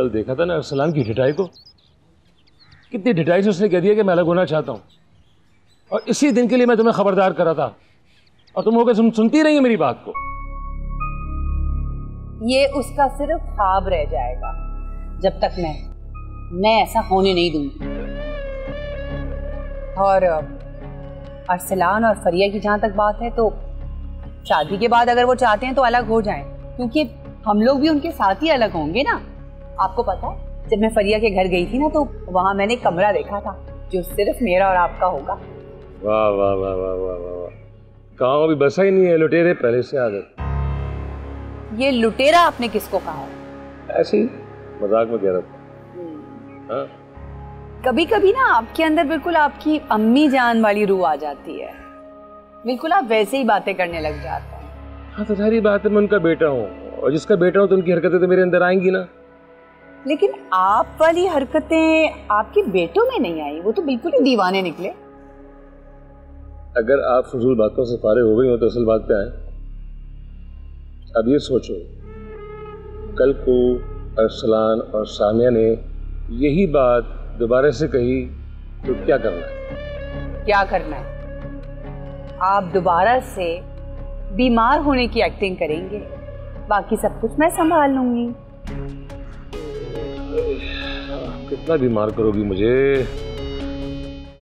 कल देखा था ना अरसलान की ढिठाई को। कितनी ढिठाई से उसने कह दिया कि मैं अलग होना चाहता हूँ। और इसी दिन के लिए मैं तुम्हें खबरदार करा था। और तुम होकर सुन, सुनती रही मेरी बात को। ये उसका सिर्फ़ ख्वाब रह जाएगा जब तक मैं मैं ऐसा होने नहीं दूँगी। और अरसलान और फरिया की जहाँ तक बात है तो शादी के बाद अगर वो चाहते हैं तो अलग हो जाएँ क्योंकि हम लोग भी उनके साथ ही अलग होंगे ना। आपको पता है जब मैं फरिया के घर गई थी ना तो वहाँ मैंने कमरा देखा था जो सिर्फ़ मेरा और आपका होगा। वाह वाह वाह वाह वाह वाह वाह। गाँव अभी बसा ही नहीं है लुटेरे पहले से आ गए। ये लुटेरा आपने किसको कहा है? ऐसे ही मज़ाक में कह रहा था। हाँ। कभी कभी ना आपके अंदर बिल्कुल आपकी अम्मी जान वाली रूह आ जाती है। बिल्कुल आप वैसे ही बातें करने लग जाते हैं। हाँ तो सारी बात है मैं उनका बेटा हूँ और जिसका बेटा हूँ तो उनकी हरकतें तो मेरे अंदर आएँगी ना। लेकिन आप वाली हरकतें आपके बेटों में नहीं आई? वो तो बिल्कुल ही दीवाने निकले। अगर आप फजूल बातों से फारे हो गई हो तो असल बात पे आए अब ये सोचो कल को अरसलान और सामिया ने यही बात दोबारा से कही तो क्या करना है? क्या करना है? आप दोबारा से बीमार होने की एक्टिंग करेंगे। बाकी सब कुछ मैं संभाल लूँगी। कितना बीमार करोगी मुझे?